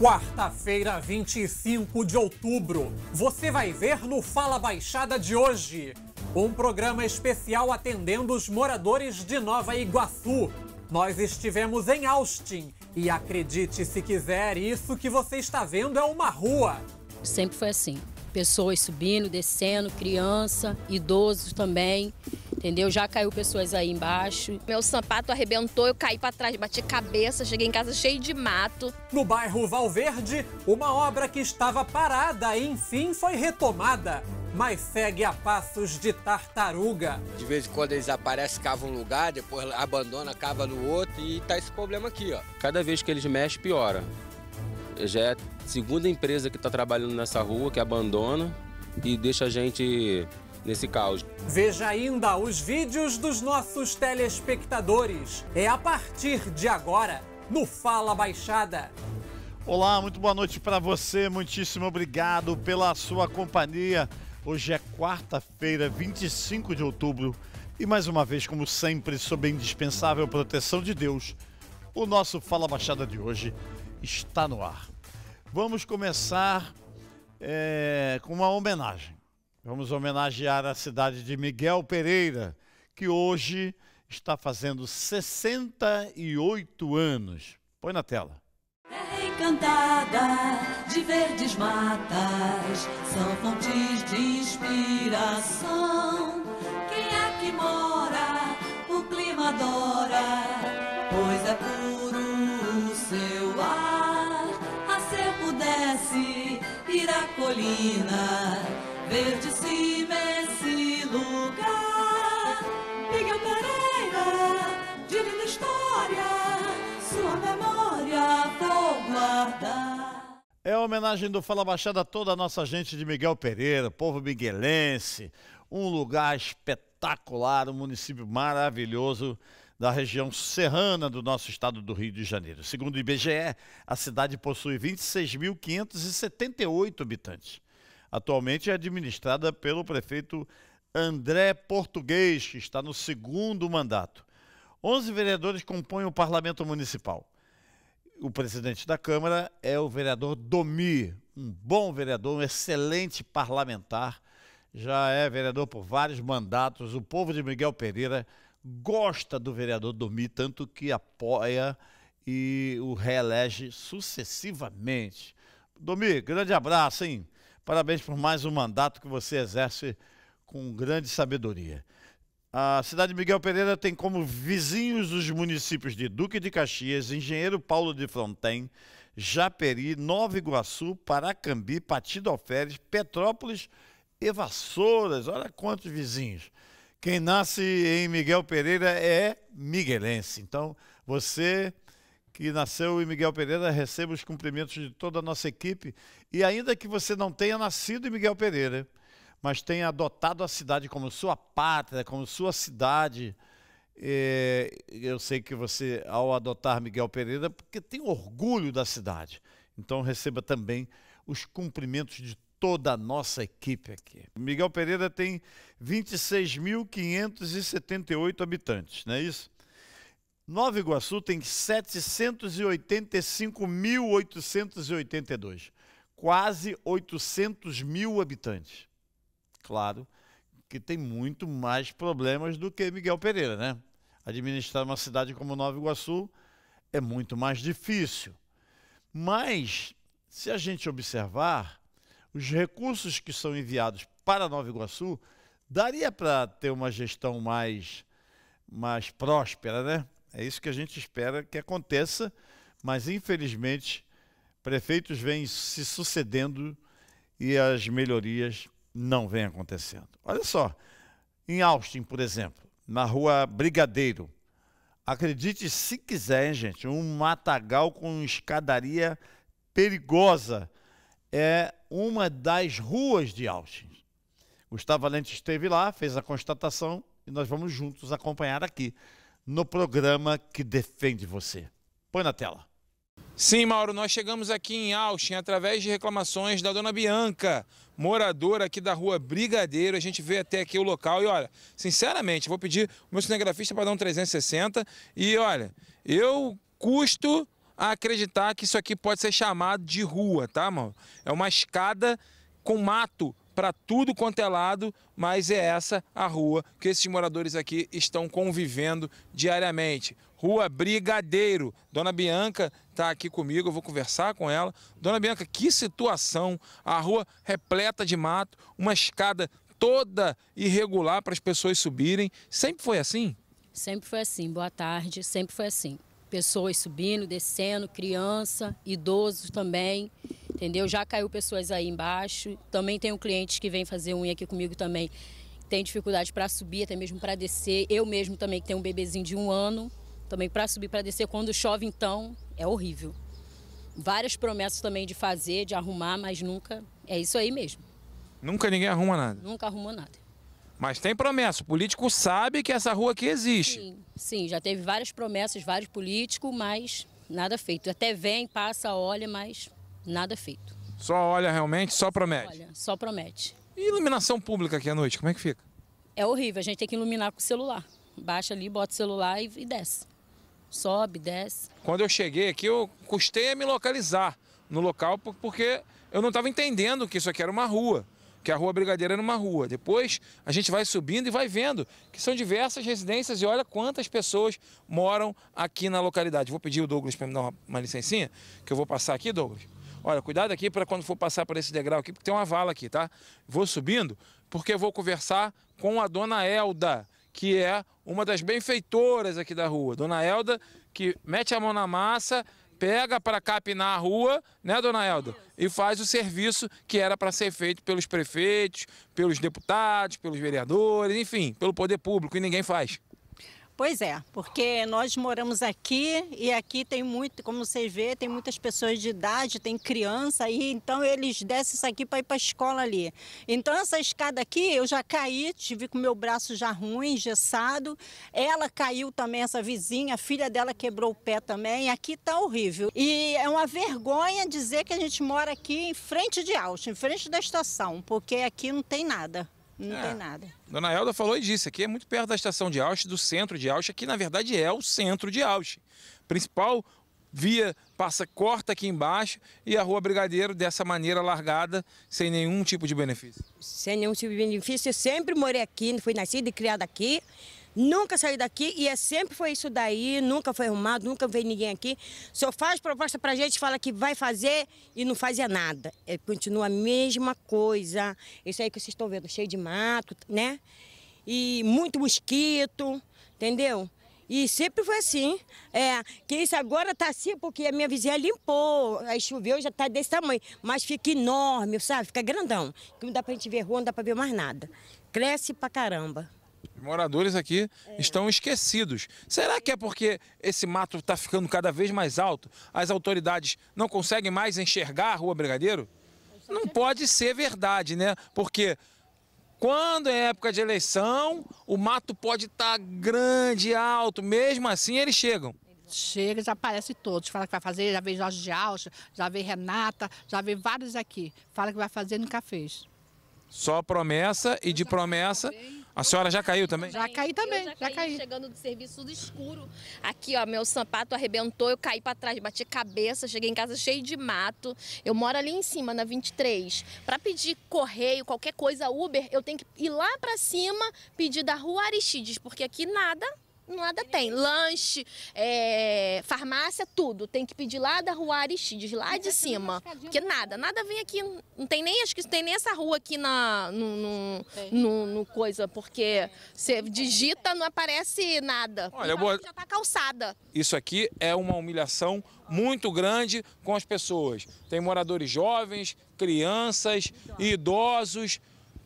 Quarta-feira, 25 de outubro. Você vai ver no Fala Baixada de hoje. Um programa especial atendendo os moradores de Nova Iguaçu. Nós estivemos em Austin e acredite se quiser, isso que você está vendo é uma rua. Sempre foi assim. Pessoas subindo, descendo, criança, idosos também entendeu? Já caiu pessoas aí embaixo. Meu sapato arrebentou, eu caí para trás, bati cabeça, cheguei em casa cheio de mato. No bairro Valverde, uma obra que estava parada, enfim, foi retomada. Mas segue a passos de tartaruga. De vez em quando eles aparecem, cavam um lugar, depois abandona, cava no outro e tá esse problema aqui, ó. Cada vez que eles mexem, piora. Já é a segunda empresa que está trabalhando nessa rua, que abandona e deixa a gente nesse caos. Veja ainda os vídeos dos nossos telespectadores. É a partir de agora no Fala Baixada. Olá, muito boa noite para você. Muitíssimo obrigado pela sua companhia. Hoje é quarta-feira, 25 de outubro, e mais uma vez, como sempre, sob a indispensável proteção de Deus, o nosso Fala Baixada de hoje está no ar. Vamos começar é, com uma homenagem. Vamos homenagear a cidade de Miguel Pereira, que hoje está fazendo 68 anos. Põe na tela. Terra encantada de verdes matas, são fontes de inspiração. Quem aqui mora, o clima adora, pois é puro o seu ar. A ser pudesse ir à colina Esse lugar. Miguel Pereira, história, sua memória vou guardar. É a homenagem do Fala Baixada a toda a nossa gente de Miguel Pereira, povo miguelense, um lugar espetacular, um município maravilhoso da região serrana do nosso estado do Rio de Janeiro. Segundo o IBGE, a cidade possui 26.578 habitantes. Atualmente é administrada pelo prefeito André Português, que está no segundo mandato. Onze vereadores compõem o parlamento municipal. O presidente da Câmara é o vereador Domi, um bom vereador, um excelente parlamentar, já é vereador por vários mandatos. O povo de Miguel Pereira gosta do vereador Domi, tanto que apoia e o reelege sucessivamente. Domi, grande abraço, hein? Parabéns por mais um mandato que você exerce com grande sabedoria. A cidade de Miguel Pereira tem como vizinhos os municípios de Duque de Caxias, Engenheiro Paulo de Fronten, Japeri, Nova Iguaçu, Paracambi, Patido Alferes, Petrópolis e Vassouras. Olha quantos vizinhos. Quem nasce em Miguel Pereira é miguelense. Então, você que nasceu em Miguel Pereira, receba os cumprimentos de toda a nossa equipe. E ainda que você não tenha nascido em Miguel Pereira, mas tenha adotado a cidade como sua pátria, como sua cidade, é, eu sei que você, ao adotar Miguel Pereira, porque tem orgulho da cidade. Então receba também os cumprimentos de toda a nossa equipe aqui. Miguel Pereira tem 26.578 habitantes, não é isso? Nova Iguaçu tem 785.882, quase 800 mil habitantes. Claro que tem muito mais problemas do que Miguel Pereira, né? Administrar uma cidade como Nova Iguaçu é muito mais difícil. Mas, se a gente observar, os recursos que são enviados para Nova Iguaçu, daria para ter uma gestão mais, mais próspera, né? É isso que a gente espera que aconteça, mas infelizmente prefeitos vêm se sucedendo e as melhorias não vêm acontecendo. Olha só, em Austin, por exemplo, na rua Brigadeiro, acredite se quiser, gente, um matagal com escadaria perigosa é uma das ruas de Austin. Gustavo Valente esteve lá, fez a constatação e nós vamos juntos acompanhar aqui no programa que defende você. Põe na tela. Sim, Mauro, nós chegamos aqui em Austin através de reclamações da dona Bianca, moradora aqui da rua Brigadeiro. A gente veio até aqui o local e olha, sinceramente, vou pedir o meu cinegrafista para dar um 360 e olha, eu custo a acreditar que isso aqui pode ser chamado de rua, tá, mano? É uma escada com mato para tudo quanto é lado, mas é essa a rua que esses moradores aqui estão convivendo diariamente. Rua Brigadeiro. Dona Bianca está aqui comigo, eu vou conversar com ela. Dona Bianca, que situação! A rua repleta de mato, uma escada toda irregular para as pessoas subirem. Sempre foi assim? Sempre foi assim. Boa tarde, sempre foi assim. Pessoas subindo, descendo, criança, idosos também entendeu? Já caiu pessoas aí embaixo. Também tenho clientes que vêm fazer unha aqui comigo também. Tem dificuldade para subir, até mesmo para descer. Eu mesmo também que tenho um bebezinho de um ano, também para subir, para descer. Quando chove, então, é horrível. Várias promessas também de fazer, de arrumar, mas nunca. É isso aí mesmo. Nunca ninguém arruma nada. Nunca arrumou nada. Mas tem promessa. O político sabe que essa rua aqui existe. Sim, sim, já teve várias promessas, vários políticos, mas nada feito. Até vem, passa, olha, mas nada feito. Só olha realmente, só promete? Olha, só promete. E iluminação pública aqui à noite, como é que fica? É horrível, a gente tem que iluminar com o celular. Baixa ali, bota o celular e, e desce. Sobe, desce. Quando eu cheguei aqui, eu custei a me localizar no local porque eu não estava entendendo que isso aqui era uma rua que a Rua Brigadeira era uma rua. Depois a gente vai subindo e vai vendo que são diversas residências e olha quantas pessoas moram aqui na localidade. Vou pedir o Douglas para me dar uma, uma licencinha, que eu vou passar aqui, Douglas. Olha, cuidado aqui para quando for passar por esse degrau aqui, porque tem uma vala aqui, tá? Vou subindo, porque vou conversar com a dona Elda, que é uma das benfeitoras aqui da rua. Dona Elda, que mete a mão na massa, pega para capinar a rua, né, dona Elda? E faz o serviço que era para ser feito pelos prefeitos, pelos deputados, pelos vereadores, enfim, pelo poder público, e ninguém faz. Pois é, porque nós moramos aqui e aqui tem muito, como vocês vê, tem muitas pessoas de idade, tem criança aí, então eles descem isso aqui para ir para a escola ali. Então essa escada aqui eu já caí, tive com meu braço já ruim, engessado. Ela caiu também, essa vizinha, a filha dela quebrou o pé também. Aqui tá horrível. E é uma vergonha dizer que a gente mora aqui em frente de Austin, em frente da estação, porque aqui não tem nada. Não é. tem nada. Dona Elda falou e disse, aqui é muito perto da estação de Ausch, do centro de Ausch, aqui na verdade é o centro de Ausch. Principal via passa, corta aqui embaixo e a Rua Brigadeiro dessa maneira largada, sem nenhum tipo de benefício. Sem nenhum tipo de benefício, eu sempre morei aqui, fui nascida e criada aqui. Nunca saí daqui e é, sempre foi isso daí, nunca foi arrumado, nunca veio ninguém aqui. Só faz proposta pra gente, fala que vai fazer e não fazia nada. É, continua a mesma coisa. Isso aí que vocês estão vendo, cheio de mato, né? E muito mosquito, entendeu? E sempre foi assim. É, que isso agora tá assim porque a minha vizinha limpou, aí choveu já tá desse tamanho, mas fica enorme, sabe? Fica grandão. Que não dá pra gente ver rua, não dá pra ver mais nada. Cresce pra caramba. Moradores aqui é. estão esquecidos. Será que é porque esse mato está ficando cada vez mais alto? As autoridades não conseguem mais enxergar a Rua Brigadeiro? Não pode ser verdade, né? Porque quando é época de eleição, o mato pode estar tá grande, alto, mesmo assim eles chegam. Chega, já aparece todos. Fala que vai fazer, já veio Jorge de Alcha, já veio Renata, já veio vários aqui. Fala que vai fazer e nunca fez. Só promessa e de promessa. A senhora já caiu também? Já caí também, eu já, já caí. Chegando do serviço tudo escuro. Aqui, ó, meu sapato arrebentou, eu caí para trás, bati cabeça, cheguei em casa cheio de mato. Eu moro ali em cima, na 23. Para pedir correio, qualquer coisa, Uber, eu tenho que ir lá para cima, pedir da rua Aristides, porque aqui nada nada tem. Lanche, é, farmácia, tudo. Tem que pedir lá da rua Aristides, lá de cima. Porque nada, nada vem aqui. Não tem nem, acho que tem nem essa rua aqui na, no, no, no, no coisa, porque você digita, não aparece nada. Olha, boa... já tá calçada. Isso aqui é uma humilhação muito grande com as pessoas. Tem moradores jovens, crianças, idosos,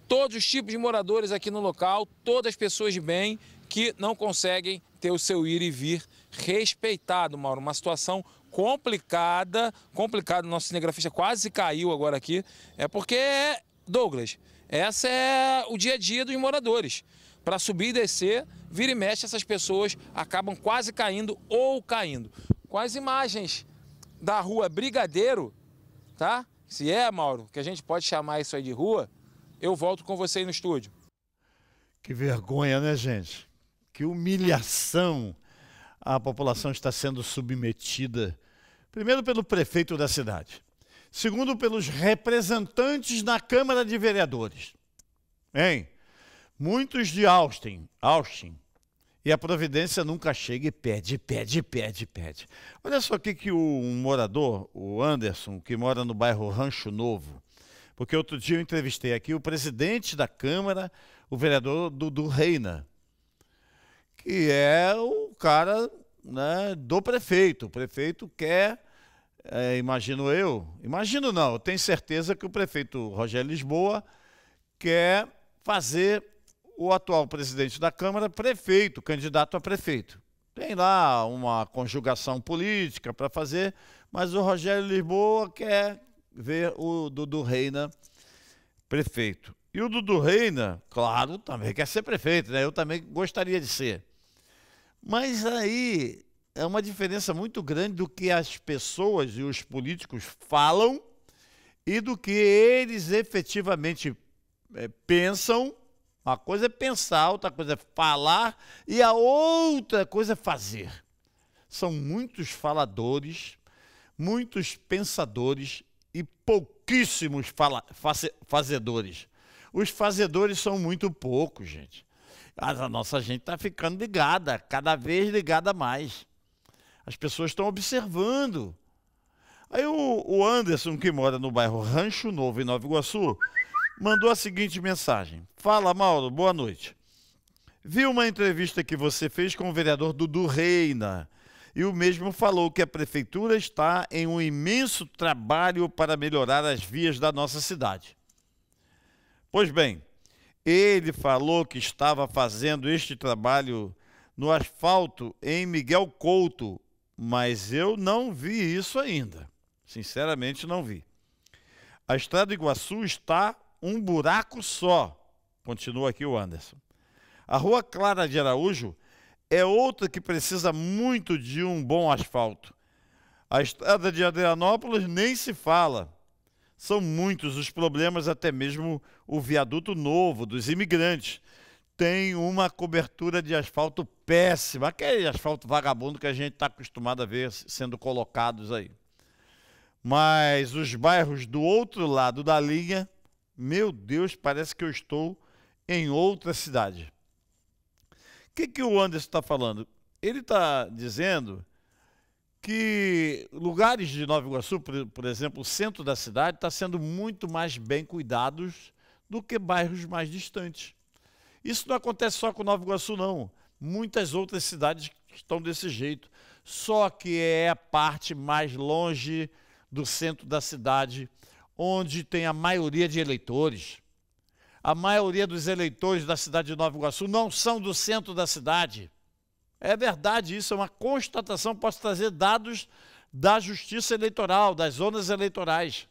todos os tipos de moradores aqui no local, todas as pessoas de bem que não conseguem ter o seu ir e vir respeitado, Mauro. Uma situação complicada, complicada. Nosso cinegrafista quase caiu agora aqui. É porque, Douglas, essa é o dia a dia dos moradores. Para subir e descer, vira e mexe, essas pessoas acabam quase caindo ou caindo. Com as imagens da rua Brigadeiro, tá? Se é, Mauro, que a gente pode chamar isso aí de rua, eu volto com você aí no estúdio. Que vergonha, né, gente? Que humilhação a população está sendo submetida Primeiro, pelo prefeito da cidade. Segundo, pelos representantes na Câmara de Vereadores. Hein? Muitos de Austin, Austin, e a providência nunca chega e pede, pede, pede, pede. Olha só o que, o, um morador, o Anderson, que mora no bairro Rancho Novo, porque outro dia eu entrevistei aqui o presidente da Câmara, o vereador Dudu Reina, que é o cara né, do prefeito. O prefeito quer, é, imagino eu, imagino não, eu tenho certeza que o prefeito Rogério Lisboa quer fazer o atual presidente da Câmara prefeito, candidato a prefeito. Tem lá uma conjugação política para fazer, mas o Rogério Lisboa quer ver o Dudu Reina prefeito. E o Dudu Reina, claro, também quer ser prefeito, né? Eu também gostaria de ser. Mas aí é uma diferença muito grande do que as pessoas e os políticos falam e do que eles efetivamente é, pensam uma coisa é pensar, outra coisa é falar e a outra coisa é fazer. São muitos faladores, muitos pensadores e pouquíssimos fala, fazedores. Os fazedores são muito poucos, gente. Mas a nossa gente está ficando ligada, cada vez ligada mais. As pessoas estão observando. Aí o, o Anderson, que mora no bairro Rancho Novo, em Nova Iguaçu, mandou a seguinte mensagem: Fala, Mauro, boa noite. Vi uma entrevista que você fez com o vereador Dudu Reina e o mesmo falou que a prefeitura está em um imenso trabalho para melhorar as vias da nossa cidade. Pois bem, ele falou que estava fazendo este trabalho no asfalto em Miguel Couto, mas eu não vi isso ainda. Sinceramente, não vi. A Estrada Iguaçu está um buraco só. Continua aqui o Anderson. A Rua Clara de Araújo é outra que precisa muito de um bom asfalto. A estrada de Adrianópolis nem se fala. São muitos os problemas, até mesmo o viaduto novo dos imigrantes tem uma cobertura de asfalto péssima, aquele asfalto vagabundo que a gente está acostumado a ver sendo colocados aí. Mas os bairros do outro lado da linha meu Deus, parece que eu estou em outra cidade. O que, que o Anderson está falando? Ele está dizendo que lugares de Nova Iguaçu, por, por exemplo, o centro da cidade, está sendo muito mais bem cuidados do que bairros mais distantes. Isso não acontece só com Nova Iguaçu, não. Muitas outras cidades estão desse jeito. Só que é a parte mais longe do centro da cidade onde tem a maioria de eleitores. A maioria dos eleitores da cidade de Nova Iguaçu não são do centro da cidade. É verdade, isso é uma constatação. Posso trazer dados da justiça eleitoral, das zonas eleitorais.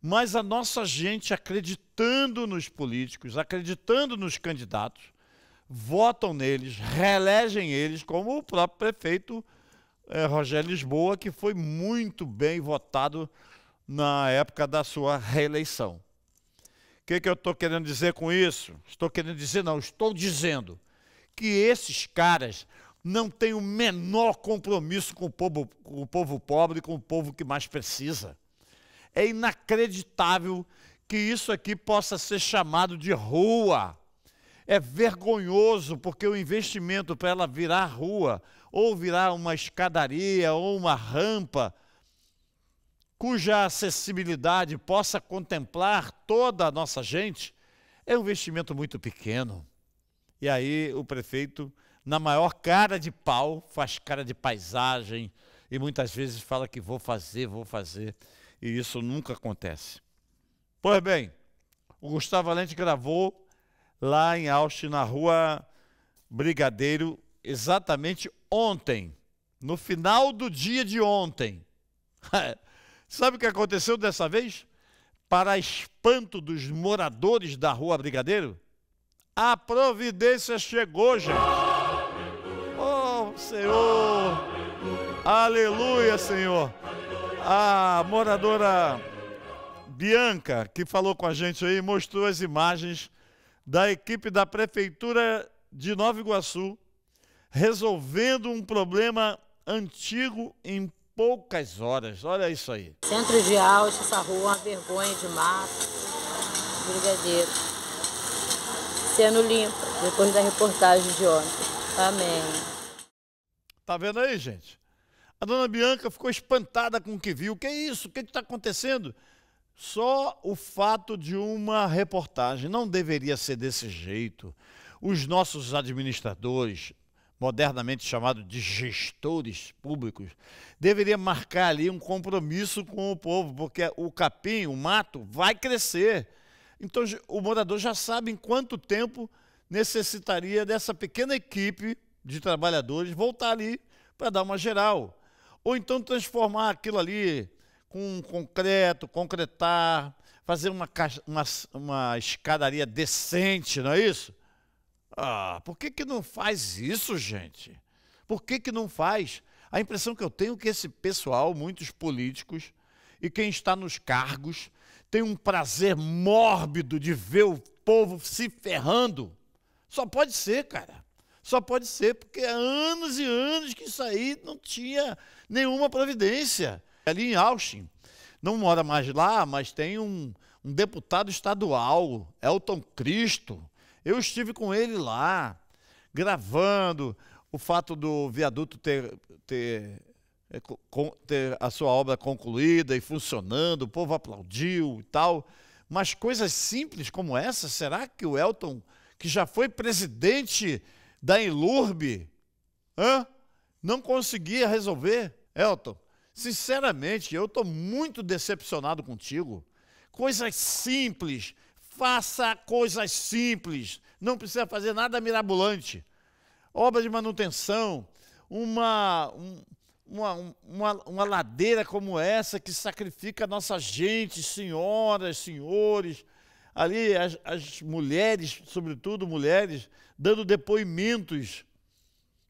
Mas a nossa gente, acreditando nos políticos, acreditando nos candidatos, votam neles, reelegem eles, como o próprio prefeito eh, Rogério Lisboa, que foi muito bem votado na época da sua reeleição. O que, que eu estou querendo dizer com isso? Estou querendo dizer, não, estou dizendo que esses caras não têm o menor compromisso com o povo, com o povo pobre, com o povo que mais precisa. É inacreditável que isso aqui possa ser chamado de rua. É vergonhoso, porque o investimento para ela virar rua, ou virar uma escadaria, ou uma rampa, cuja acessibilidade possa contemplar toda a nossa gente, é um investimento muito pequeno. E aí o prefeito, na maior cara de pau, faz cara de paisagem e muitas vezes fala que vou fazer, vou fazer, e isso nunca acontece. Pois bem, o Gustavo Valente gravou lá em Austin, na rua Brigadeiro, exatamente ontem, no final do dia de ontem. Sabe o que aconteceu dessa vez? Para espanto dos moradores da rua Brigadeiro, a providência chegou, gente. Oh, Senhor! Aleluia, Senhor! A moradora Bianca, que falou com a gente aí, mostrou as imagens da equipe da Prefeitura de Nova Iguaçu resolvendo um problema antigo em poucas horas. Olha isso aí. Centro de Alto, essa rua, uma vergonha de mato, brigadeiro. Sendo limpa, depois da reportagem de ontem. Amém. Tá vendo aí, gente? A dona Bianca ficou espantada com o que viu. O que é isso? O que está acontecendo? Só o fato de uma reportagem não deveria ser desse jeito. Os nossos administradores, modernamente chamados de gestores públicos, deveriam marcar ali um compromisso com o povo, porque o capim, o mato, vai crescer. Então o morador já sabe em quanto tempo necessitaria dessa pequena equipe de trabalhadores voltar ali para dar uma geral. Ou então transformar aquilo ali com concreto, concretar, fazer uma, uma, uma escadaria decente, não é isso? Ah, por que, que não faz isso, gente? Por que, que não faz? A impressão que eu tenho é que esse pessoal, muitos políticos, e quem está nos cargos, tem um prazer mórbido de ver o povo se ferrando. Só pode ser, cara. Só pode ser, porque há anos e anos que isso aí não tinha nenhuma providência. Ali em Austin, não mora mais lá, mas tem um, um deputado estadual, Elton Cristo. Eu estive com ele lá, gravando o fato do viaduto ter, ter, ter a sua obra concluída e funcionando, o povo aplaudiu e tal. Mas coisas simples como essa, será que o Elton, que já foi presidente da Enlurbe, hã? não conseguia resolver? Elton, sinceramente, eu estou muito decepcionado contigo. Coisas simples, faça coisas simples, não precisa fazer nada mirabolante. Obra de manutenção, uma, um, uma, uma, uma ladeira como essa que sacrifica a nossa gente, senhoras, senhores, ali as, as mulheres, sobretudo mulheres, dando depoimentos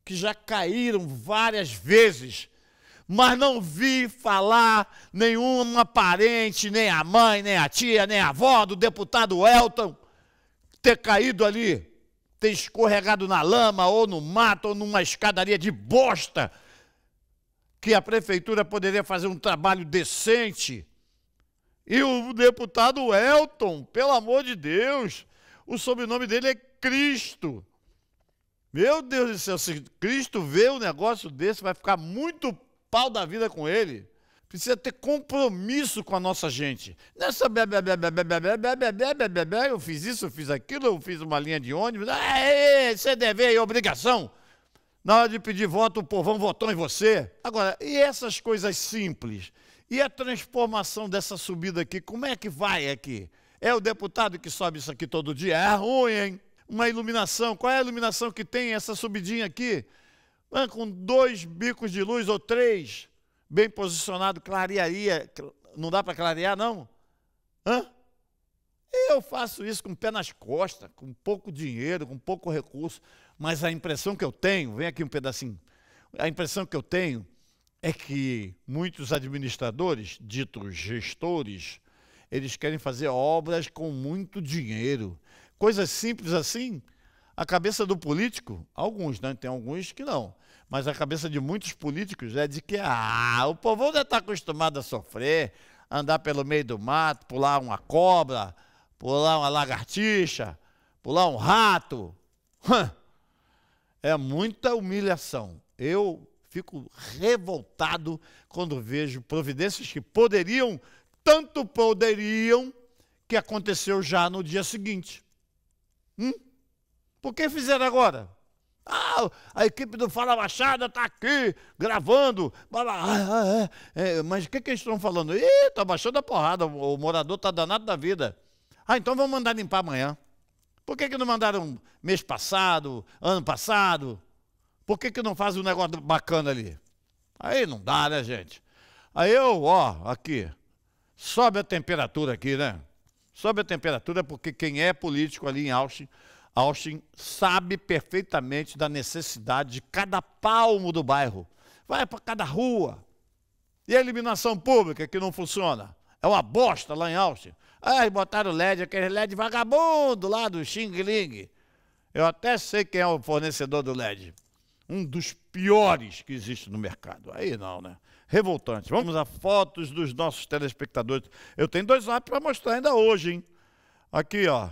que já caíram várias vezes, mas não vi falar nenhuma parente, nem a mãe, nem a tia, nem a avó do deputado Elton ter caído ali, ter escorregado na lama, ou no mato, ou numa escadaria de bosta, que a prefeitura poderia fazer um trabalho decente. E o deputado Elton, pelo amor de Deus, o sobrenome dele é Cristo. Meu Deus do céu, se Cristo vê um negócio desse, vai ficar muito pau da vida com ele. Precisa ter compromisso com a nossa gente. Nessa eu fiz isso, eu fiz aquilo, eu fiz uma linha de ônibus. Você deve aí, obrigação. Na hora de pedir voto, o povão votou em você. Agora, e essas coisas simples? E a transformação dessa subida aqui, como é que vai aqui? É o deputado que sobe isso aqui todo dia? É ruim, hein? Uma iluminação. Qual é a iluminação que tem essa subidinha aqui? Ah, com dois bicos de luz ou três, bem posicionado, clarearia. Não dá para clarear, não? Hã? Eu faço isso com o pé nas costas, com pouco dinheiro, com pouco recurso, mas a impressão que eu tenho, vem aqui um pedacinho, a impressão que eu tenho é que muitos administradores, ditos gestores, eles querem fazer obras com muito dinheiro. Coisas simples assim, a cabeça do político, alguns, né? Tem alguns que não. Mas a cabeça de muitos políticos é de que ah, o povo já está acostumado a sofrer, andar pelo meio do mato, pular uma cobra, pular uma lagartixa, pular um rato. É muita humilhação. Eu fico revoltado quando vejo providências que poderiam tanto poderiam que aconteceu já no dia seguinte. Hum? Por que fizeram agora? Ah, a equipe do Fala Baixada está aqui gravando. Ah, ah, é, é, mas o que, que eles estão falando? Ih, está baixando a porrada, o morador está danado da vida. Ah, então vamos mandar limpar amanhã. Por que, que não mandaram mês passado, ano passado? Por que, que não fazem um negócio bacana ali? Aí não dá, né, gente? Aí eu, ó, aqui, Sobe a temperatura aqui, né? Sobe a temperatura porque quem é político ali em Austin, Austin sabe perfeitamente da necessidade de cada palmo do bairro. Vai para cada rua. E a iluminação pública que não funciona? É uma bosta lá em Austin. Ai, botaram LED, aquele LED vagabundo lá do Xing Ling. Eu até sei quem é o fornecedor do LED. Um dos piores que existe no mercado. Aí não, né? revoltante. Vamos a fotos dos nossos telespectadores. Eu tenho dois apps para mostrar ainda hoje, hein? Aqui, ó.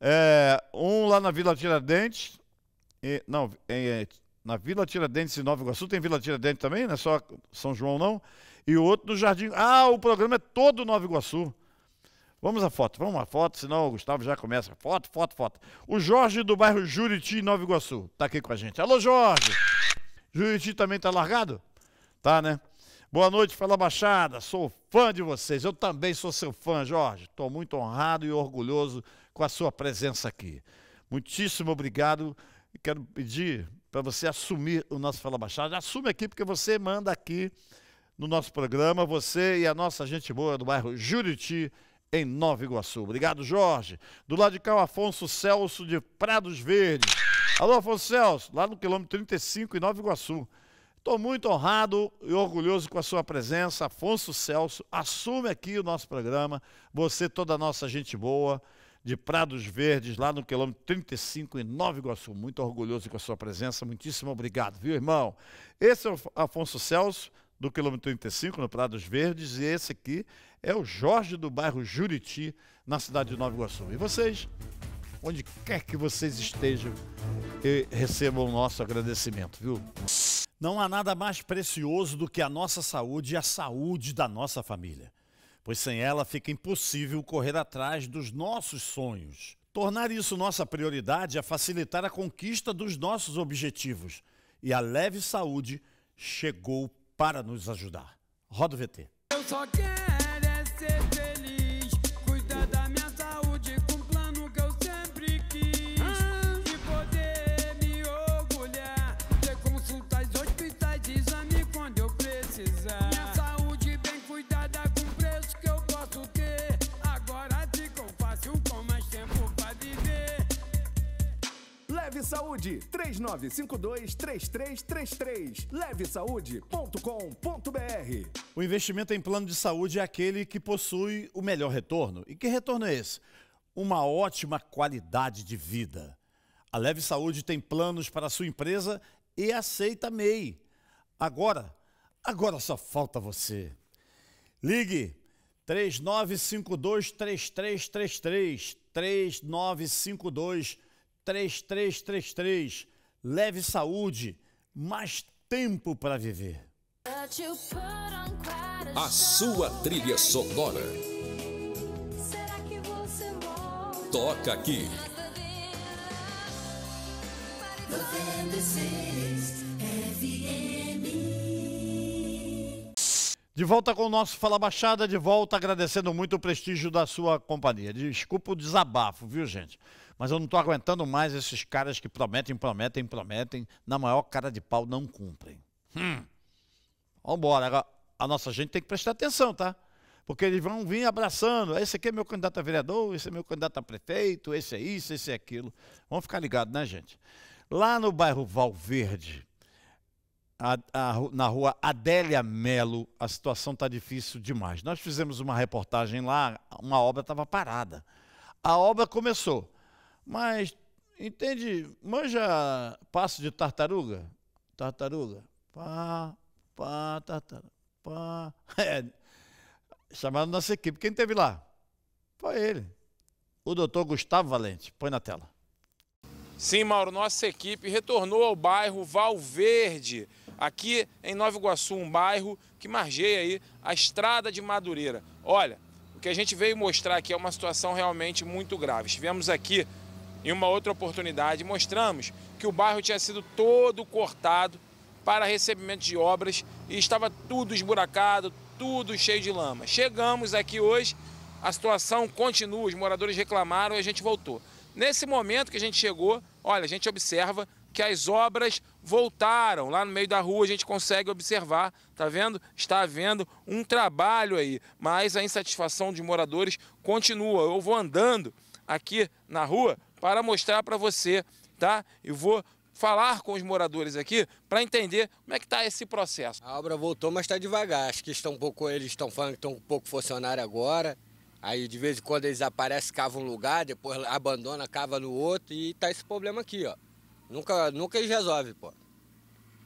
É, um lá na Vila Tiradentes. E, não, é, na Vila Tiradentes e Nova Iguaçu. Tem Vila Tiradentes também, não é só São João, não. E o outro no Jardim. Ah, o programa é todo Nova Iguaçu. Vamos à foto, vamos à foto, senão o Gustavo já começa. Foto, foto, foto. O Jorge do bairro Juriti, Nova Iguaçu, tá aqui com a gente. Alô, Jorge! Juriti também tá largado? Tá, né? Boa noite, Fala Baixada. Sou fã de vocês. Eu também sou seu fã, Jorge. Estou muito honrado e orgulhoso com a sua presença aqui. Muitíssimo obrigado. Quero pedir para você assumir o nosso Fala Baixada. Assume aqui, porque você manda aqui no nosso programa, você e a nossa gente boa do bairro Juriti, em Nova Iguaçu. Obrigado, Jorge. Do lado de cá, o Afonso Celso de Prados Verdes. Alô, Afonso Celso, lá no quilômetro 35 em Nova Iguaçu. Estou muito honrado e orgulhoso com a sua presença, Afonso Celso. Assume aqui o nosso programa. Você, toda a nossa gente boa, de Prados Verdes, lá no quilômetro 35 em Nova Iguaçu. Muito orgulhoso com a sua presença. Muitíssimo obrigado, viu, irmão? Esse é o Afonso Celso, do quilômetro 35, no Prados Verdes, e esse aqui é o Jorge do bairro Juriti, na cidade de Nova Iguaçu. E vocês, onde quer que vocês estejam, recebam o nosso agradecimento, viu? Não há nada mais precioso do que a nossa saúde e a saúde da nossa família, pois sem ela fica impossível correr atrás dos nossos sonhos. Tornar isso nossa prioridade é facilitar a conquista dos nossos objetivos. E a Leve Saúde chegou para nos ajudar. Roda o VT. Eu só quero é ser Saúde 3952-3333 levesaude.com.br O investimento em plano de saúde é aquele que possui o melhor retorno. E que retorno é esse? Uma ótima qualidade de vida. A Leve Saúde tem planos para a sua empresa e aceita MEI. Agora, agora só falta você. Ligue 3952-3333 3952-3333 Leve Saúde, mais tempo para viver. A sua trilha sonora. Toca aqui. 96 FM. De volta com o nosso Fala Baixada, de volta agradecendo muito o prestígio da sua companhia. Desculpa o desabafo, viu, gente? Mas eu não estou aguentando mais esses caras que prometem, prometem, prometem, na maior cara de pau não cumprem. Hum. Vambora, a nossa gente tem que prestar atenção, tá? Porque eles vão vir abraçando. Esse aqui é meu candidato a vereador, esse é meu candidato a prefeito, esse é isso, esse é aquilo. Vamos ficar ligados, né, gente? Lá no bairro Valverde, a, a, na rua Adélia Melo, a situação está difícil demais. Nós fizemos uma reportagem lá, uma obra estava parada. A obra começou, mas, entende, manja passo de tartaruga? Tartaruga. Pá, pá, tartaruga. Pá. É, chamaram nossa equipe. Quem teve lá? Foi ele. O doutor Gustavo Valente. Põe na tela. Sim, Mauro, nossa equipe retornou ao bairro Valverde, aqui em Nova Iguaçu, um bairro que margeia aí a estrada de Madureira. Olha, o que a gente veio mostrar aqui é uma situação realmente muito grave. Estivemos aqui em uma outra oportunidade, mostramos que o bairro tinha sido todo cortado para recebimento de obras e estava tudo esburacado, tudo cheio de lama. Chegamos aqui hoje, a situação continua, os moradores reclamaram e a gente voltou. Nesse momento que a gente chegou, olha, a gente observa que as obras voltaram. Lá no meio da rua a gente consegue observar, tá vendo? Está havendo um trabalho aí, mas a insatisfação dos moradores continua. Eu vou andando aqui na rua para mostrar para você, tá? Eu vou falar com os moradores aqui para entender como é que está esse processo. A obra voltou, mas está devagar. Acho que estão um pouco, eles estão falando que estão um pouco funcionário agora. Aí de vez em quando eles aparecem, cavam um lugar, depois abandona, cava no outro e tá esse problema aqui, ó. Nunca, nunca eles resolvem, pô.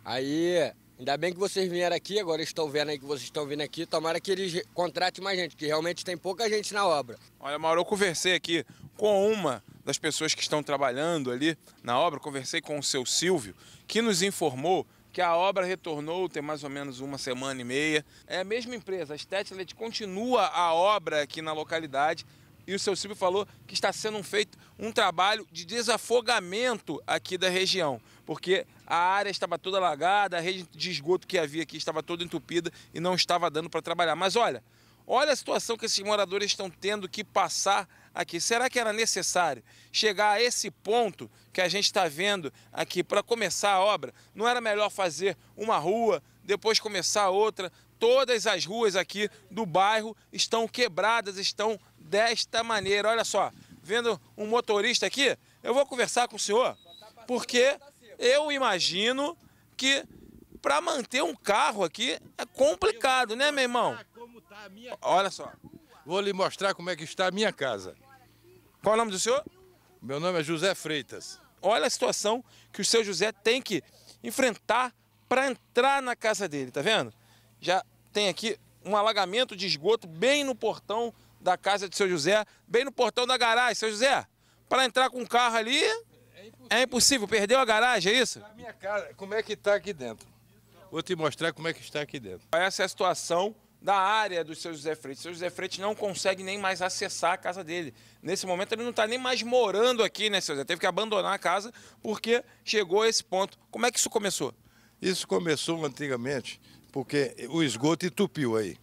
Aí Ainda bem que vocês vieram aqui, agora estão vendo aí que vocês estão vindo aqui. Tomara que eles contratem mais gente, que realmente tem pouca gente na obra. Olha, Mauro, eu conversei aqui com uma das pessoas que estão trabalhando ali na obra, conversei com o seu Silvio, que nos informou que a obra retornou tem mais ou menos uma semana e meia. É a mesma empresa, a Stetlet continua a obra aqui na localidade e o seu Silvio falou que está sendo feito um trabalho de desafogamento aqui da região, porque a área estava toda alagada, a rede de esgoto que havia aqui estava toda entupida e não estava dando para trabalhar. Mas olha, olha a situação que esses moradores estão tendo que passar aqui. Será que era necessário chegar a esse ponto que a gente está vendo aqui para começar a obra? Não era melhor fazer uma rua, depois começar outra? Todas as ruas aqui do bairro estão quebradas, estão desta maneira. Olha só, vendo um motorista aqui, eu vou conversar com o senhor, porque eu imagino que para manter um carro aqui é complicado, né, meu irmão? Olha só. Vou lhe mostrar como é que está a minha casa. Qual é o nome do senhor? Meu nome é José Freitas. Olha a situação que o seu José tem que enfrentar para entrar na casa dele, tá vendo? Já tem aqui um alagamento de esgoto bem no portão da casa do seu José, bem no portão da garagem. Seu José, para entrar com o carro ali é impossível, perdeu a garagem, é isso? A minha casa, como é que está aqui dentro? Vou te mostrar como é que está aqui dentro. Essa é a situação da área do seu José Freitas. O seu José Freitas não consegue nem mais acessar a casa dele. Nesse momento ele não está nem mais morando aqui, né, seu José? Teve que abandonar a casa porque chegou a esse ponto. Como é que isso começou? Isso começou antigamente porque o esgoto entupiu aí.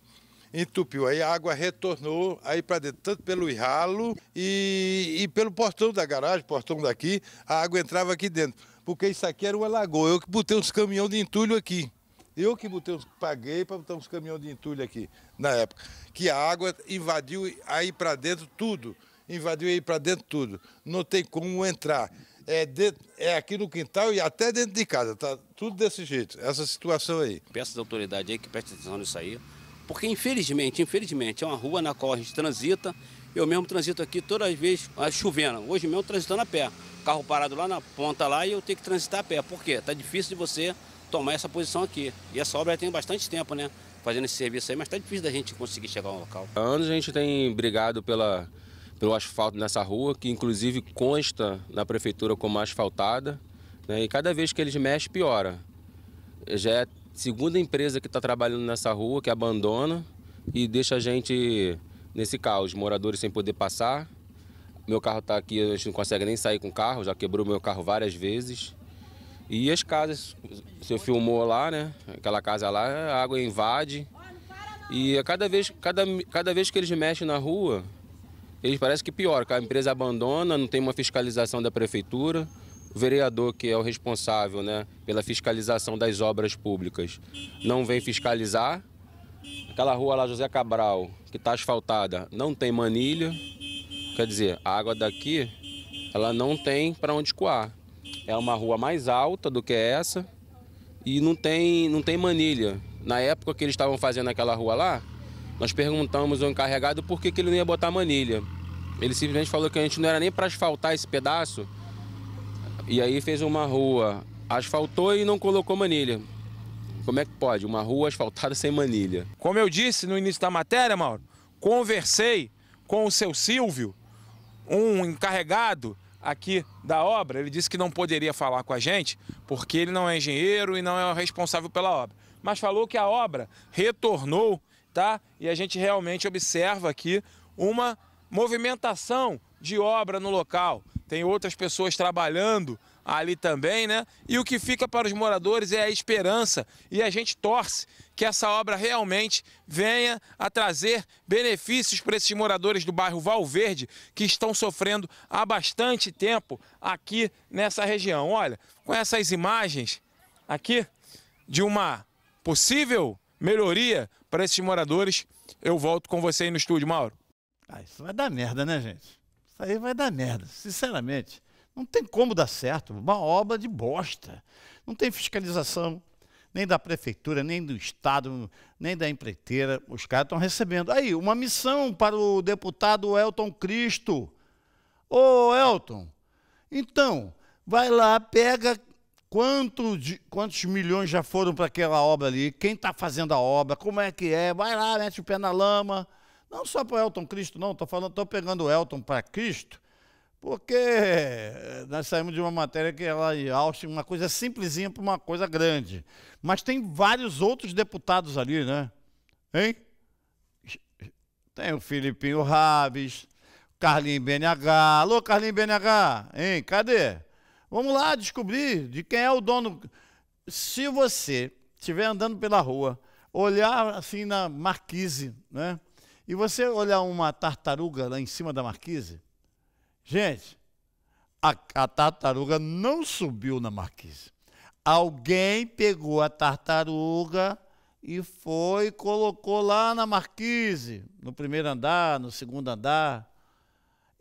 Entupiu aí, a água retornou aí para dentro, tanto pelo ralo e, e pelo portão da garagem, portão daqui, a água entrava aqui dentro. Porque isso aqui era uma lagoa. Eu que botei uns caminhões de entulho aqui. Eu que botei uns, paguei para botar uns caminhões de entulho aqui, na época. Que a água invadiu aí para dentro tudo. Invadiu aí para dentro tudo. Não tem como entrar. É, dentro, é aqui no quintal e até dentro de casa. Tá tudo desse jeito, essa situação aí. Peço às autoridades aí que prestem atenção nisso aí. Porque infelizmente, infelizmente, é uma rua na qual a gente transita. Eu mesmo transito aqui todas as vezes ah, chovendo. Hoje mesmo transitando a pé. Carro parado lá na ponta lá e eu tenho que transitar a pé. Por quê? Tá difícil de você tomar essa posição aqui. E essa obra tem bastante tempo, né? Fazendo esse serviço aí, mas tá difícil da gente conseguir chegar ao local. Há anos a gente tem brigado pela, pelo asfalto nessa rua, que inclusive consta na prefeitura como asfaltada. Né? E cada vez que eles mexem, piora. Já é a segunda empresa que está trabalhando nessa rua que abandona e deixa a gente nesse caos. Moradores sem poder passar. Meu carro está aqui, a gente não consegue nem sair com o carro, já quebrou meu carro várias vezes. E as casas, você filmou lá, né? Aquela casa lá, a água invade. E a cada vez, cada, cada vez que eles mexem na rua, eles parece que pior, que a empresa abandona, não tem uma fiscalização da prefeitura. O vereador, que é o responsável né, pela fiscalização das obras públicas, não vem fiscalizar. Aquela rua lá, José Cabral, que está asfaltada, não tem manilha. Quer dizer, a água daqui, ela não tem para onde escoar. É uma rua mais alta do que essa e não tem, não tem manilha. Na época que eles estavam fazendo aquela rua lá, nós perguntamos ao encarregado por que, que ele não ia botar manilha. Ele simplesmente falou que a gente não era nem para asfaltar esse pedaço. E aí fez uma rua, asfaltou e não colocou manilha. Como é que pode? Uma rua asfaltada sem manilha. Como eu disse no início da matéria, Mauro, conversei com o seu Silvio, um encarregado aqui da obra. Ele disse que não poderia falar com a gente porque ele não é engenheiro e não é o responsável pela obra. Mas falou que a obra retornou, tá? E a gente realmente observa aqui uma movimentação de obra no local. Tem outras pessoas trabalhando ali também, né? E o que fica para os moradores é a esperança e a gente torce que essa obra realmente venha a trazer benefícios para esses moradores do bairro Valverde que estão sofrendo há bastante tempo aqui nessa região. Olha, com essas imagens aqui de uma possível melhoria para esses moradores, eu volto com você aí no estúdio, Mauro. Ah, isso vai dar merda, né, gente? Isso aí vai dar merda, sinceramente. Não tem como dar certo. Uma obra de bosta. Não tem fiscalização, nem da prefeitura, nem do Estado, nem da empreiteira. Os caras estão recebendo. Aí, uma missão para o deputado Elton Cristo. Ô, Elton, então, vai lá, pega quantos milhões já foram para aquela obra ali? Quem está fazendo a obra? Como é que é? Vai lá, mete o pé na lama. Não só para o Elton Cristo, não. Estou falando, estou pegando o Elton para Cristo, porque eh, nós saímos de uma matéria que ela em Austin, uma coisa simplesinha para uma coisa grande. Mas tem vários outros deputados ali, né? Hein? Tem o Filipinho Raves, Carlinho BNH. Alô, Carlinho BNH, hein? Cadê? Vamos lá descobrir de quem é o dono. Se você estiver andando pela rua, olhar assim na marquise, né? E você olhar uma tartaruga lá em cima da marquise, gente, a, a tartaruga não subiu na marquise. Alguém pegou a tartaruga e foi e colocou lá na marquise, no primeiro andar, no segundo andar.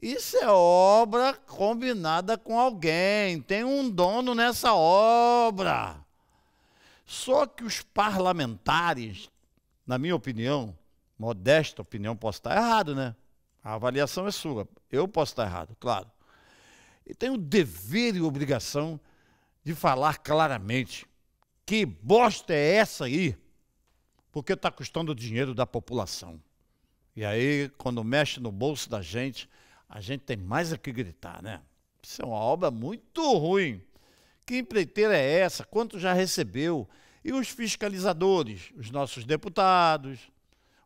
Isso é obra combinada com alguém. Tem um dono nessa obra. Só que os parlamentares, na minha opinião, modesta opinião, posso estar errado, né? A avaliação é sua. Eu posso estar errado, claro. E tem o dever e obrigação de falar claramente que bosta é essa aí, porque está custando o dinheiro da população. E aí, quando mexe no bolso da gente, a gente tem mais a que gritar, né? Isso é uma obra muito ruim. Que empreiteira é essa? Quanto já recebeu? E os fiscalizadores, os nossos deputados,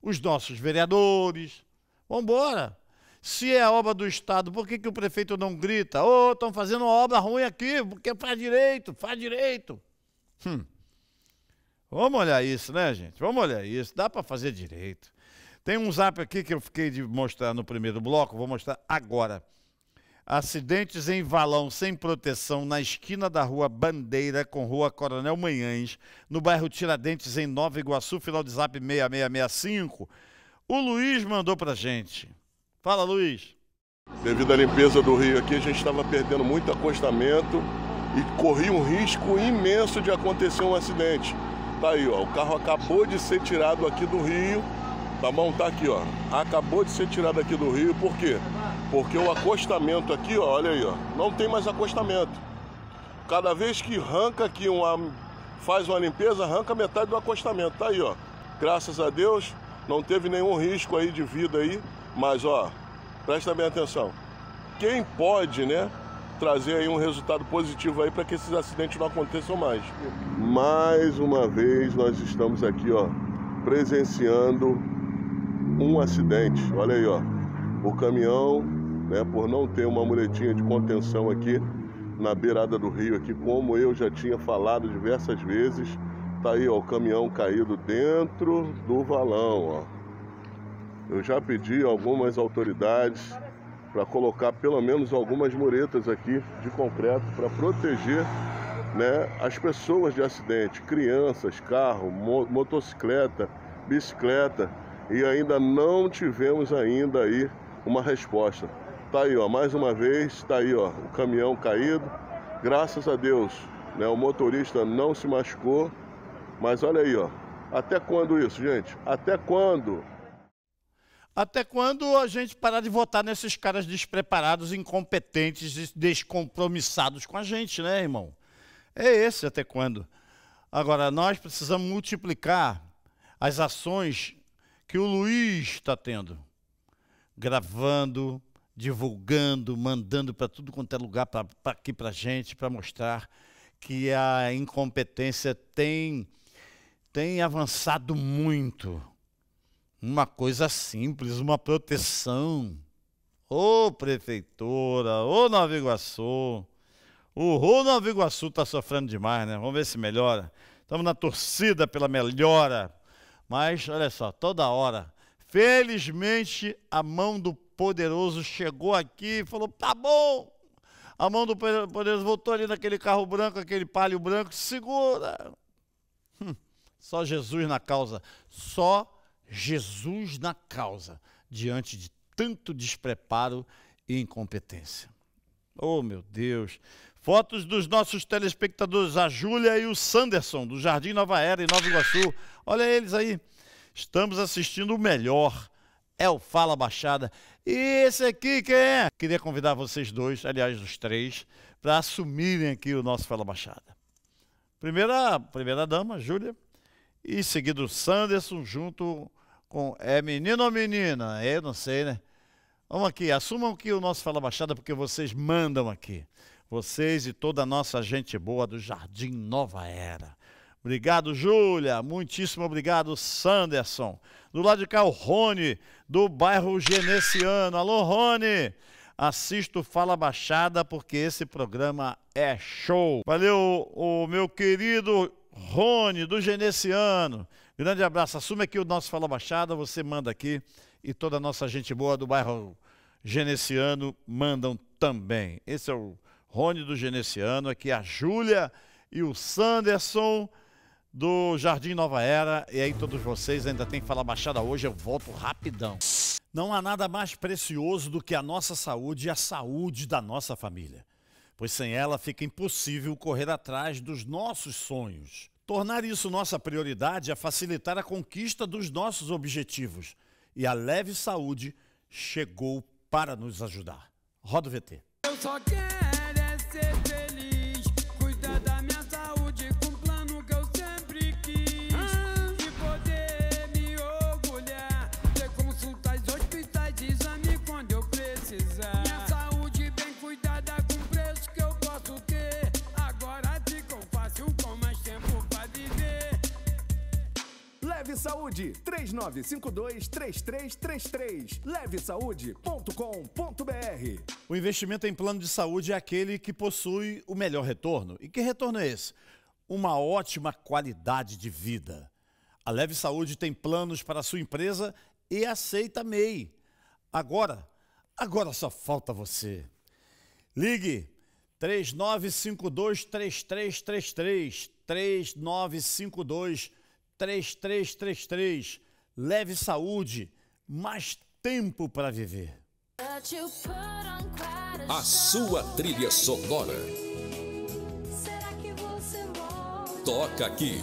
os nossos vereadores. Vamos embora. Se é obra do Estado, por que, que o prefeito não grita? Ô, estão fazendo uma obra ruim aqui, porque faz direito, faz direito. Hum. Vamos olhar isso, né, gente? Vamos olhar isso. Dá para fazer direito. Tem um zap aqui que eu fiquei de mostrar no primeiro bloco, vou mostrar agora. Acidentes em valão sem proteção na esquina da rua Bandeira com rua Coronel Manhães, no bairro Tiradentes, em Nova Iguaçu, final de zap 6665. O Luiz mandou pra gente. Fala, Luiz. Devido à limpeza do rio aqui, a gente estava perdendo muito acostamento e corria um risco imenso de acontecer um acidente. Tá aí, ó, o carro acabou de ser tirado aqui do rio, tá bom? Tá aqui, ó, acabou de ser tirado aqui do rio, por quê? Porque o acostamento aqui, ó, olha aí, ó, não tem mais acostamento. Cada vez que arranca aqui uma, faz uma limpeza, arranca metade do acostamento, tá aí, ó. Graças a Deus, não teve nenhum risco aí de vida aí, mas ó, presta bem atenção. Quem pode, né, trazer aí um resultado positivo aí para que esses acidentes não aconteçam mais. Mais uma vez nós estamos aqui, ó, presenciando um acidente. Olha aí, ó. O caminhão, né, por não ter uma muletinha de contenção aqui na beirada do rio aqui, como eu já tinha falado diversas vezes, tá aí, ó, o caminhão caído dentro do valão, ó. Eu já pedi algumas autoridades para colocar pelo menos algumas muretas aqui de concreto para proteger né, as pessoas de acidente, crianças, carro, mo motocicleta, bicicleta e ainda não tivemos ainda aí uma resposta. Tá aí, ó, mais uma vez, tá aí, ó, o caminhão caído. Graças a Deus, né, o motorista não se machucou, mas olha aí, ó, até quando isso, gente? Até quando? Até quando a gente parar de votar nesses caras despreparados, incompetentes e descompromissados com a gente, né, irmão? É esse até quando. Agora, nós precisamos multiplicar as ações que o Luiz está tendo. Gravando, divulgando, mandando para tudo quanto é lugar pra, pra aqui para gente, para mostrar que a incompetência tem, tem avançado muito uma coisa simples, uma proteção. Ô prefeitura, ô Nova Iguaçu. O Rô Nova Iguaçu está sofrendo demais, né? Vamos ver se melhora. Estamos na torcida pela melhora. Mas, olha só, toda hora. Felizmente, a mão do poderoso chegou aqui e falou: tá bom. A mão do poderoso voltou ali naquele carro branco, aquele palio branco, segura. Hum, só Jesus na causa. Só Jesus na causa, diante de tanto despreparo e incompetência. Oh, meu Deus! Fotos dos nossos telespectadores, a Júlia e o Sanderson, do Jardim Nova Era, em Nova Iguaçu. Olha eles aí. Estamos assistindo o melhor. É o Fala Baixada. E esse aqui quem é? Queria convidar vocês dois, aliás, os três, para assumirem aqui o nosso Fala Baixada. Primeira, primeira dama, Júlia, e seguido Sanderson, junto com. É menino ou menina? Eu não sei, né? Vamos aqui, assumam que o nosso Fala Baixada, porque vocês mandam aqui. Vocês e toda a nossa gente boa do Jardim Nova Era. Obrigado, Júlia. Muitíssimo obrigado, Sanderson. Do lado de cá, o Rony, do bairro Genesiano. Alô, Rony. Assisto Fala Baixada porque esse programa é show. Valeu, o meu querido Rony, do Genesiano. Grande abraço. Assume aqui o nosso Fala Baixada, você manda aqui. E toda a nossa gente boa do bairro Genesiano mandam também. Esse é o Rony do Genesiano, aqui a Júlia e o Sanderson do Jardim Nova Era. E aí todos vocês ainda tem Fala Baixada hoje, eu volto rapidão. Não há nada mais precioso do que a nossa saúde e a saúde da nossa família. Pois sem ela fica impossível correr atrás dos nossos sonhos. Tornar isso nossa prioridade é facilitar a conquista dos nossos objetivos. E a Leve Saúde chegou para nos ajudar. Roda o VT. Eu só quero é ser feliz. Saúde 3952-3333 levesaude.com.br O investimento em plano de saúde é aquele que possui o melhor retorno. E que retorno é esse? Uma ótima qualidade de vida. A Leve Saúde tem planos para a sua empresa e aceita MEI. Agora, agora só falta você. Ligue 3952-3333 3952-3333 Leve Saúde, mais tempo para viver. A sua trilha sonora. Toca aqui.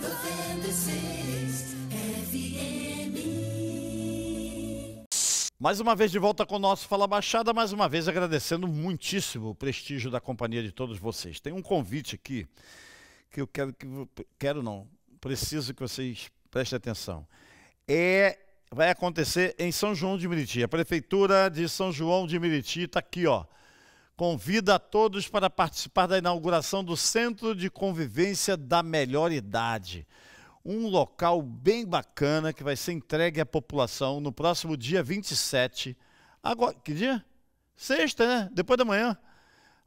96 FM. Mais uma vez de volta com o nosso Fala Baixada, mais uma vez agradecendo muitíssimo o prestígio da companhia de todos vocês. Tem um convite aqui que eu quero que quero não, preciso que vocês prestem atenção. É vai acontecer em São João de Meriti. A prefeitura de São João de Meriti está aqui, ó. Convida a todos para participar da inauguração do Centro de Convivência da Melhor Idade. Um local bem bacana que vai ser entregue à população no próximo dia 27. Agora, que dia? Sexta, né? Depois da manhã.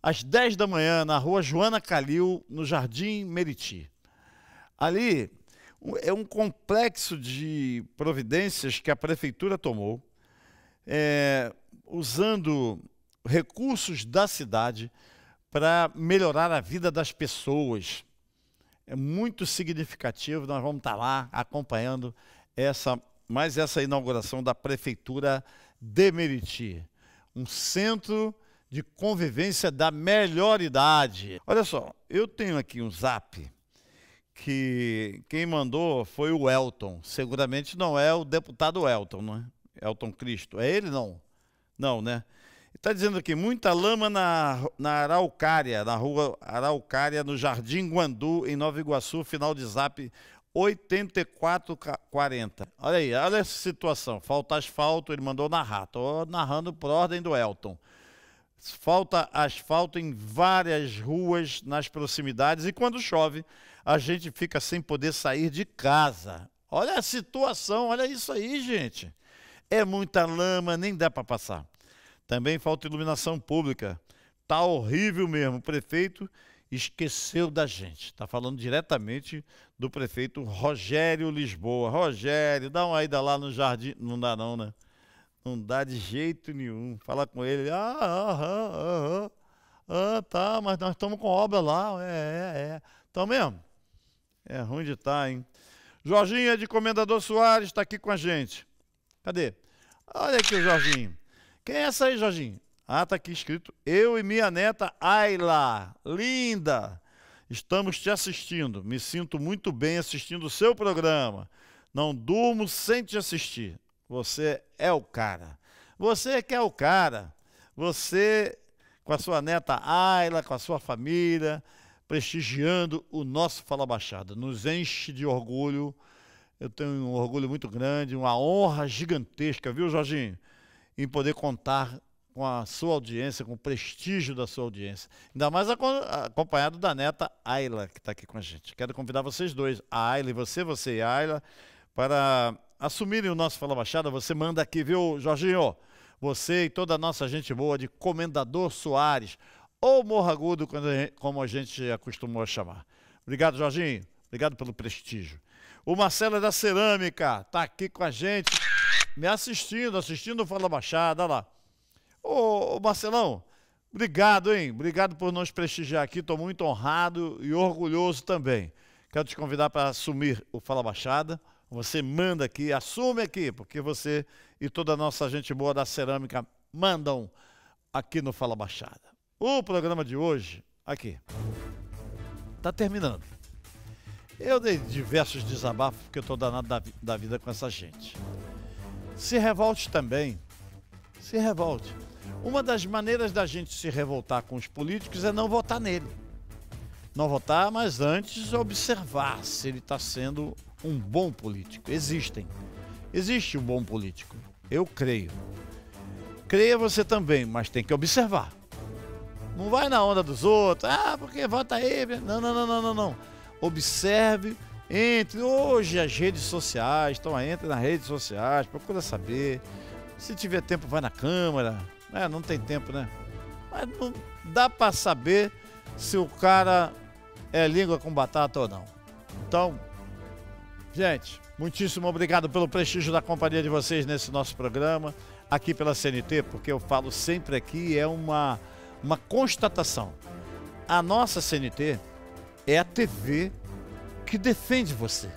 Às 10 da manhã, na rua Joana Calil, no Jardim Meriti. Ali é um complexo de providências que a prefeitura tomou, é, usando recursos da cidade para melhorar a vida das pessoas. É muito significativo, nós vamos estar lá acompanhando essa, mais essa inauguração da prefeitura de Meriti. Um centro de convivência da melhor idade. Olha só, eu tenho aqui um zap que quem mandou foi o Elton. Seguramente não é o deputado Elton, não é? Elton Cristo. É ele não? Não, né? Está dizendo aqui, muita lama na, na Araucária, na rua Araucária, no Jardim Guandu, em Nova Iguaçu, final de zap 8440. Olha aí, olha essa situação. Falta asfalto, ele mandou narrar. Estou narrando por ordem do Elton. Falta asfalto em várias ruas nas proximidades e quando chove, a gente fica sem poder sair de casa. Olha a situação, olha isso aí, gente. É muita lama, nem dá para passar. Também falta iluminação pública. Tá horrível mesmo. O prefeito esqueceu da gente. Está falando diretamente do prefeito Rogério Lisboa. Rogério, dá uma ida lá no jardim. Não dá não, né? Não dá de jeito nenhum. Fala com ele. Ah, ah, ah, ah, ah, tá, mas nós estamos com obra lá. É, é, é. Então mesmo? É ruim de estar, hein? Jorginho de Comendador Soares está aqui com a gente. Cadê? Olha aqui o Jorginho. Quem é essa aí, Jorginho? Ah, tá aqui escrito. Eu e minha neta Ayla. Linda. Estamos te assistindo. Me sinto muito bem assistindo o seu programa. Não durmo sem te assistir. Você é o cara. Você que é o cara. Você com a sua neta Ayla, com a sua família, prestigiando o nosso Fala Baixada. Nos enche de orgulho. Eu tenho um orgulho muito grande, uma honra gigantesca, viu, Jorginho? Em poder contar com a sua audiência, com o prestígio da sua audiência. Ainda mais acompanhado da neta Ayla, que está aqui com a gente. Quero convidar vocês dois, a Ayla e você, você e a Ayla, para assumirem o nosso Fala Baixada. Você manda aqui, viu, Jorginho? Você e toda a nossa gente boa de Comendador Soares, ou Morro Agudo, como a gente acostumou a chamar. Obrigado, Jorginho. Obrigado pelo prestígio. O Marcelo é da Cerâmica está aqui com a gente, me assistindo, assistindo o Fala Baixada, olha lá. Ô, Marcelão, obrigado, hein? Obrigado por nos prestigiar aqui. Estou muito honrado e orgulhoso também. Quero te convidar para assumir o Fala Baixada. Você manda aqui, assume aqui, porque você e toda a nossa gente boa da cerâmica mandam aqui no Fala Baixada. O programa de hoje, aqui, está terminando. Eu dei diversos desabafos, porque eu estou danado da, da vida com essa gente. Se revolte também. Se revolte. Uma das maneiras da gente se revoltar com os políticos é não votar nele. Não votar, mas antes observar se ele está sendo um bom político. Existem. Existe um bom político. Eu creio. Creia você também, mas tem que observar. Não vai na onda dos outros. Ah, porque vota aí. Não, não, não, não, não, não. Observe, entre. Hoje as redes sociais, então entre nas redes sociais, procura saber. Se tiver tempo, vai na Câmara, é, não tem tempo, né? Mas não dá para saber se o cara é língua com batata ou não. Então, gente, muitíssimo obrigado pelo prestígio da companhia de vocês nesse nosso programa, aqui pela CNT, porque eu falo sempre aqui, é uma, uma constatação. A nossa CNT é a TV que defende você.